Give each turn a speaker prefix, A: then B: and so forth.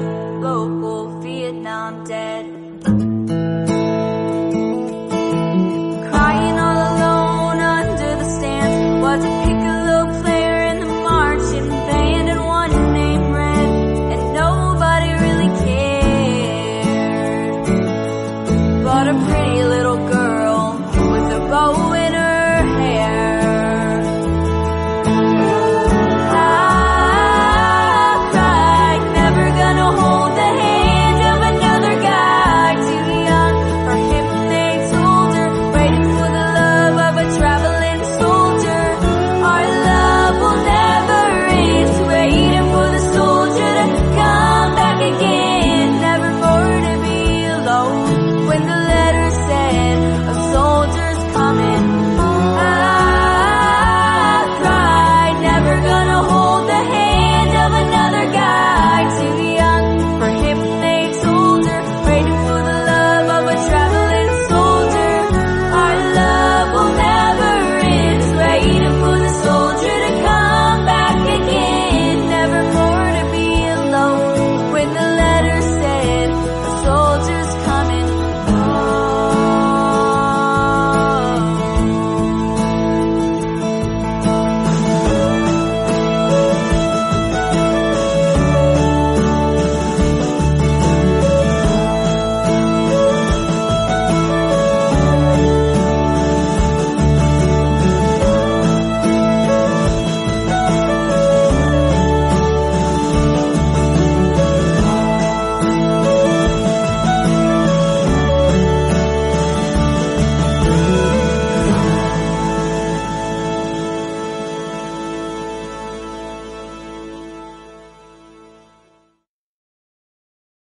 A: local Vietnam dead.